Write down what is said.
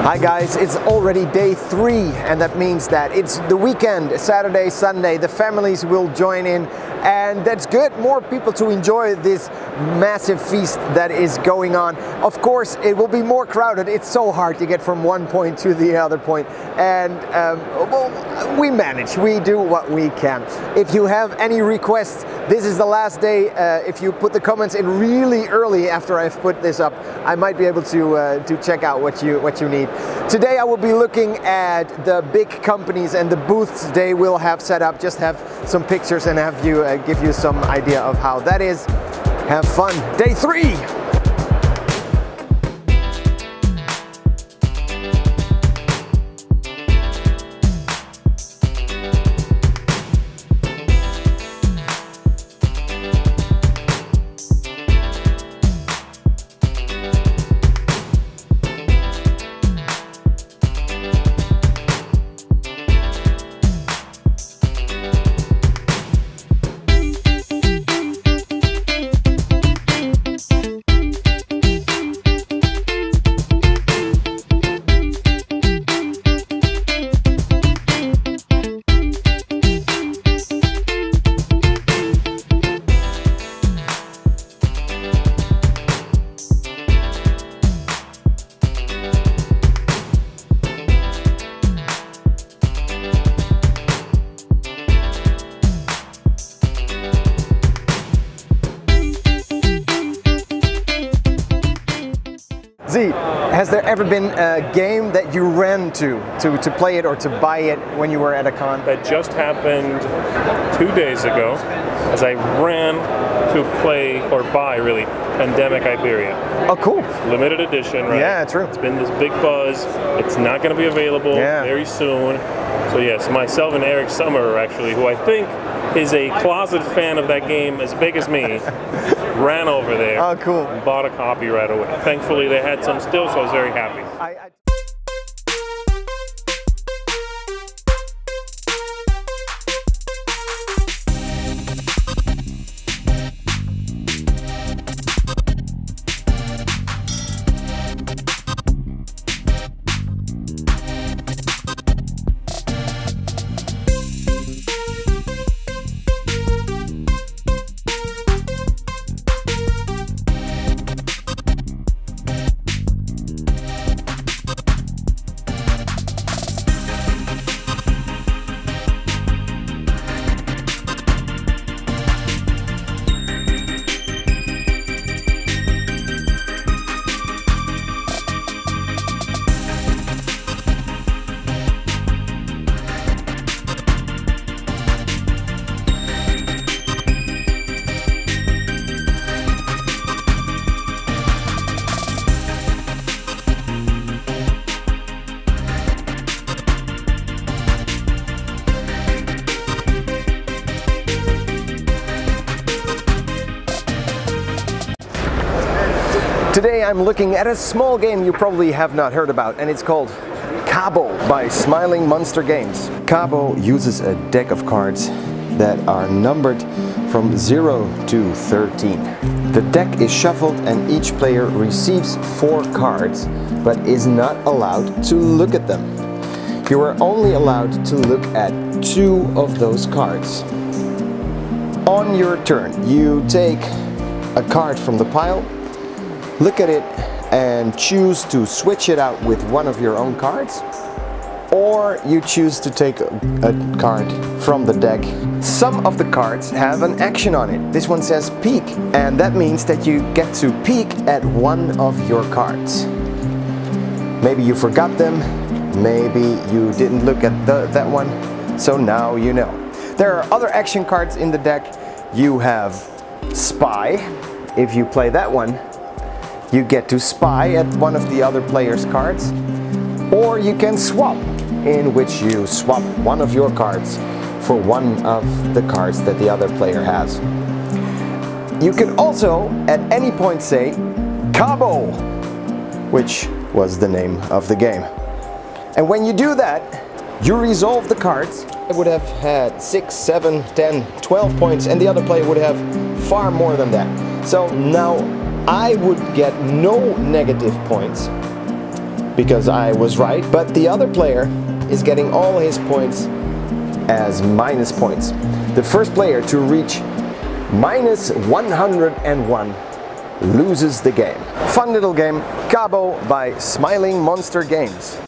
Hi guys, it's already day three and that means that it's the weekend, Saturday, Sunday, the families will join in and that's good, more people to enjoy this massive feast that is going on. Of course, it will be more crowded, it's so hard to get from one point to the other point. and um, well, we manage, we do what we can. If you have any requests, this is the last day. Uh, if you put the comments in really early after I've put this up, I might be able to, uh, to check out what you, what you need. Today I will be looking at the big companies and the booths they will have set up, just have some pictures and have you uh, give you some idea of how that is. Have fun. Day three! Zee, has there ever been a game that you ran to, to, to play it or to buy it when you were at a con? That just happened two days ago as I ran to play or buy really Pandemic Iberia. Oh, cool. Limited edition, right? Yeah, true. It's been this big buzz. It's not going to be available Yeah. very soon. So yes, myself and Eric Summerer actually, who I think is a closet fan of that game as big as me, ran over there. Oh, cool. and bought a copy right away. Thankfully, they had some still, so I was very happy. I, I... Today I'm looking at a small game you probably have not heard about and it's called Cabo by Smiling Monster Games. Cabo uses a deck of cards that are numbered from 0 to 13. The deck is shuffled and each player receives four cards but is not allowed to look at them. You are only allowed to look at two of those cards. On your turn, you take a card from the pile look at it and choose to switch it out with one of your own cards or you choose to take a, card from the deck. Some of the cards have an action on it. This one says peek and that means that you get to peek at one of your cards. Maybe you forgot them, maybe you didn't look at the, that one, so now you know. There are other action cards in the deck. You have Spy. If you play that one, you get to spy at one of the other player's cards, or you can swap, in which you swap one of your cards for one of the cards that the other player has. You can also at any point say Cabo, which was the name of the game. And when you do that, you resolve the cards. I would have had 6, 7, 10, 12 points and the other player would have far more than that. So now I would get no negative points because I was right, but the other player is getting all his points as minus points. The first player to reach minus 101 loses the game. Fun little game, Cabo by Smiling Monster Games.